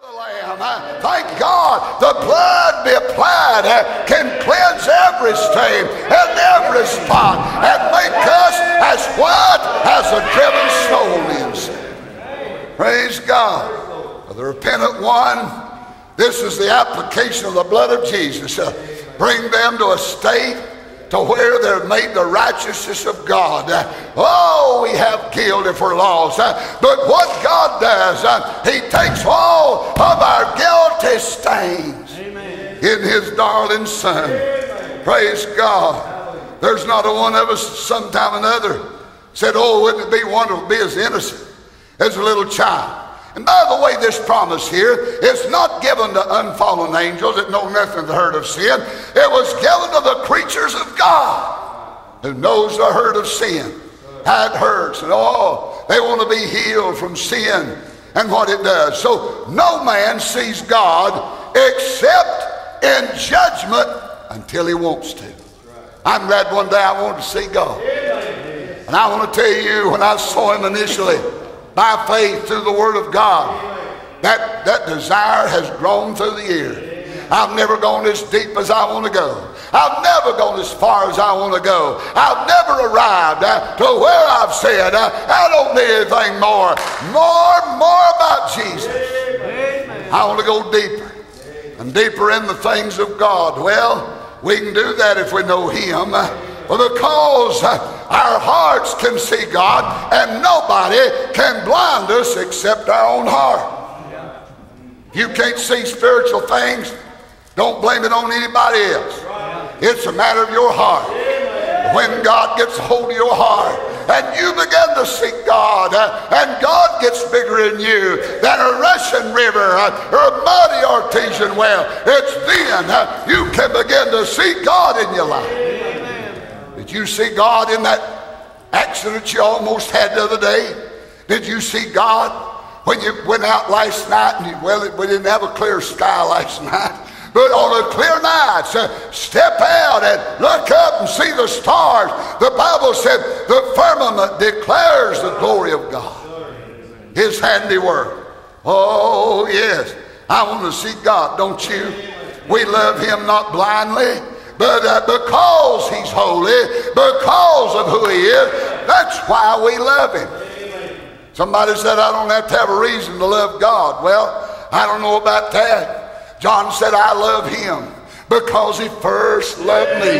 the Lamb. Thank God the blood be applied can cleanse every stain and every spot and make us as white as a driven snow is. Praise God. The repentant one, this is the application of the blood of Jesus. Bring them to a state to where they're made the righteousness of God. Oh, we have guilt if we're lost. But what God does, He takes all of our guilty stains in His darling Son. Praise God. There's not a one of us, sometime or another, said, Oh, wouldn't it be wonderful to be as innocent as a little child? And by the way, this promise here is not given to unfallen angels that know nothing of the hurt of sin. It was given to the creatures of God who knows the hurt of sin. How it hurts. And oh, they want to be healed from sin and what it does. So no man sees God except in judgment until he wants to. I'm glad one day I wanted to see God. And I want to tell you, when I saw him initially, by faith through the Word of God. That, that desire has grown through the years. I've never gone as deep as I want to go. I've never gone as far as I want to go. I've never arrived uh, to where I've said, uh, I don't need anything more. More, more about Jesus. I want to go deeper and deeper in the things of God. Well, we can do that if we know Him. Well, because our hearts can see God, and nobody can blind us except our own heart. If you can't see spiritual things, don't blame it on anybody else. It's a matter of your heart. When God gets hold of your heart, and you begin to seek God, and God gets bigger in you than a Russian river or a muddy artesian well, it's then you can begin to see God in your life. Did you see God in that accident you almost had the other day? Did you see God when you went out last night and you, well, we didn't have a clear sky last night. But on a clear night, step out and look up and see the stars. The Bible said the firmament declares the glory of God, His handiwork. Oh, yes. I want to see God, don't you? We love Him not blindly, but uh, because He's holy, because of who He is, that's why we love Him. Somebody said, I don't have to have a reason to love God. Well, I don't know about that. John said, I love Him because he first loved me.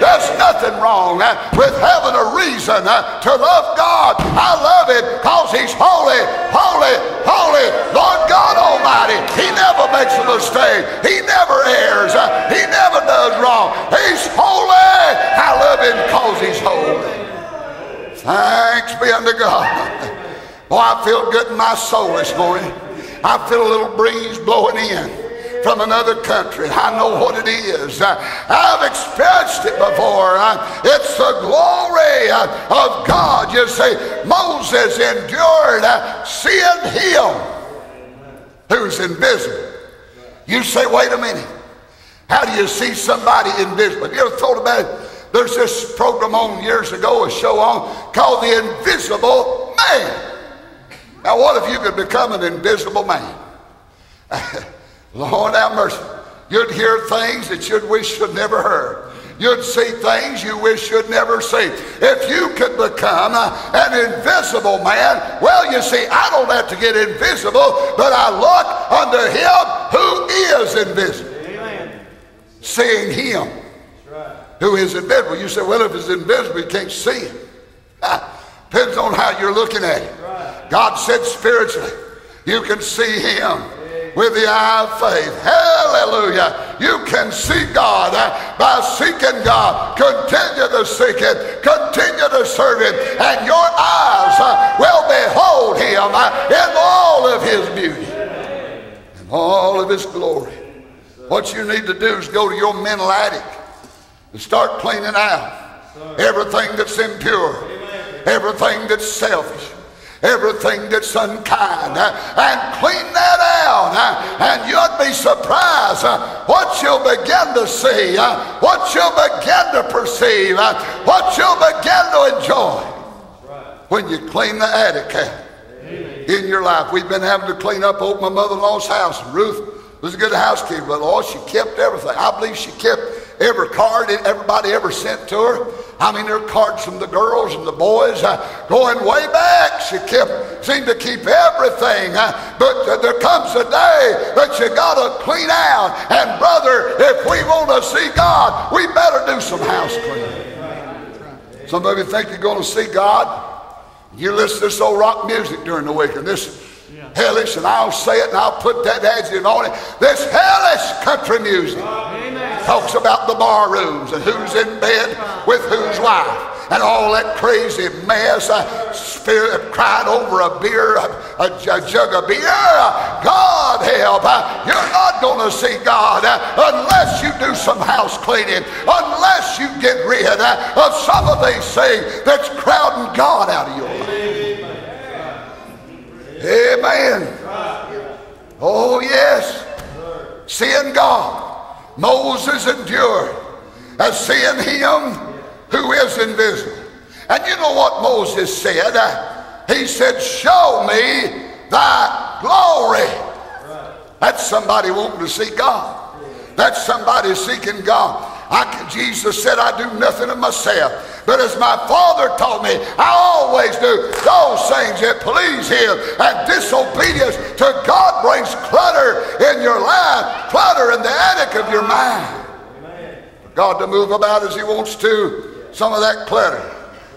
There's nothing wrong with having a reason to love God. I love it because he's holy, holy, holy, Lord God Almighty. He never makes a mistake. He Thanks be unto God. Boy, I feel good in my soul this morning. I feel a little breeze blowing in from another country. I know what it is. I've experienced it before. It's the glory of God. You say, Moses endured uh, seeing him who's invisible. You say, wait a minute. How do you see somebody invisible? Have you ever thought about it? There's this program on years ago, a show on called The Invisible Man. Now, what if you could become an invisible man? Lord have mercy. You'd hear things that you'd wish you'd never heard. You'd see things you wish you'd never see. If you could become uh, an invisible man, well, you see, I don't have to get invisible, but I look unto him who is invisible. Amen. Seeing him. Who is invisible. You say, well, if it's invisible, you can't see him. Depends on how you're looking at it. God said spiritually, you can see him with the eye of faith. Hallelujah. You can see God uh, by seeking God. Continue to seek Him. Continue to serve Him. And your eyes uh, will behold Him uh, in all of His beauty and all of His glory. What you need to do is go to your mental attic and start cleaning out everything that's impure, everything that's selfish everything that's unkind uh, and clean that out. Uh, and you'd be surprised uh, what you'll begin to see, what you'll begin to perceive, what you'll begin to enjoy when you clean the attic out. in your life. We've been having to clean up old my mother-in-law's house. Ruth was a good housekeeper, but Lord, she kept everything. I believe she kept every card that everybody ever sent to her. I mean, there are cards from the girls and the boys uh, going way back. She kept, seemed to keep everything. Uh, but uh, there comes a day that you got to clean out. And brother, if we want to see God, we better do some house cleaning. Some of you think you're going to see God. You listen to this old rock music during the week, and this hellish, and I'll say it and I'll put that adjective on it. This hellish country music. Talks about the bar rooms and who's in bed with whose wife and all that crazy mess. Spirit cried over a beer, a, a, a jug of beer. God help! You're not going to see God unless you do some house cleaning, unless you get rid of some of these things that's crowding God out of your life. Amen. Oh, yes. Seeing God. Moses endured as seeing him who is invisible. And you know what Moses said? He said, Show me thy glory. That's somebody wanting to see God. That's somebody seeking God. I, Jesus said, I do nothing of myself. But as my Father taught me, I always do those things that please Him. And disobedience to God brings clutter in your life, clutter in the attic of your mind. For God to move about as He wants to, some of that clutter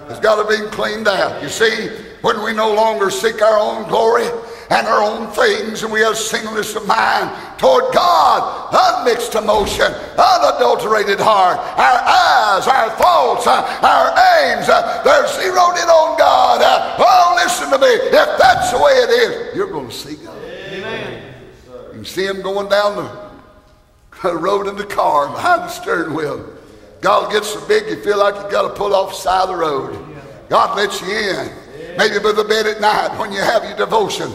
has got to be cleaned out. You see, when we no longer seek our own glory, and our own things, and we have singleness of mind toward God, unmixed emotion, unadulterated heart, our eyes, our thoughts, uh, our aims, uh, they're zeroed in on God. Uh, oh, listen to me. If that's the way it is, you're going to see God. Amen. You see Him going down the road in the car behind the steering wheel. God gets so big you feel like you got to pull off the side of the road. God lets you in. Maybe by the bed at night when you have your devotion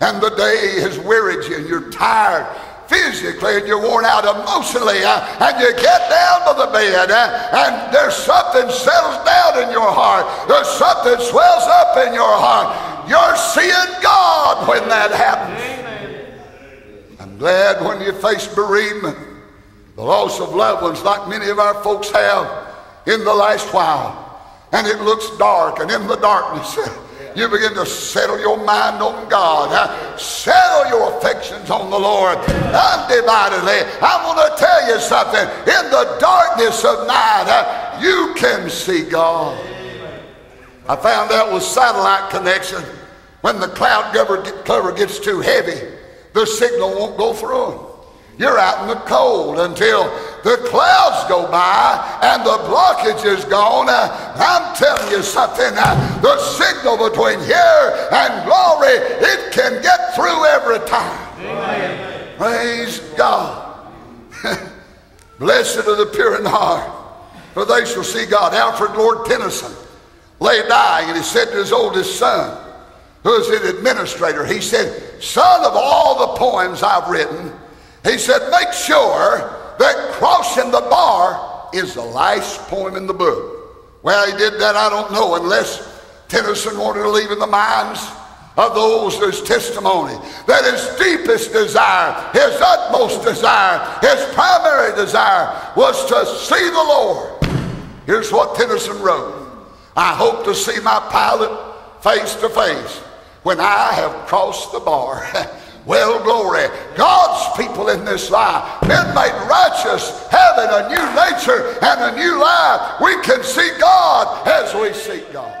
and the day has wearied you and you're tired physically and you're worn out emotionally uh, and you get down to the bed uh, and there's something settles down in your heart. There's something swells up in your heart. You're seeing god when that happens. Amen. i'm glad when you face bereavement. The loss of loved ones like many of our folks have in the last while. And it looks dark and in the darkness you begin to settle your mind on God. Settle your affections on the Lord undividedly. I want to tell you something. In the darkness of night, you can see God. I found out with satellite connection, when the cloud cover gets too heavy, the signal won't go through. You're out in the cold until the clouds go by and the blockage is gone. Uh, I'm telling you something. Uh, the signal between here and glory, it can get through every time. Amen. Praise God. Blessed are the pure in heart, for they shall see God. Alfred Lord Tennyson lay dying, and he said to his oldest son, who is an administrator, he said, Son of all the poems I've written, he said, make sure that crossing the bar is the last poem in the book. Well, he did that, I don't know, unless Tennyson wanted to leave in the minds of those whose testimony that his deepest desire, his utmost desire, his primary desire was to see the Lord. Here's what Tennyson wrote I hope to see my pilot face to face when I have crossed the bar. Well, glory. God's people in this life, men made righteous, having a new nature and a new life. We can see God as we seek God.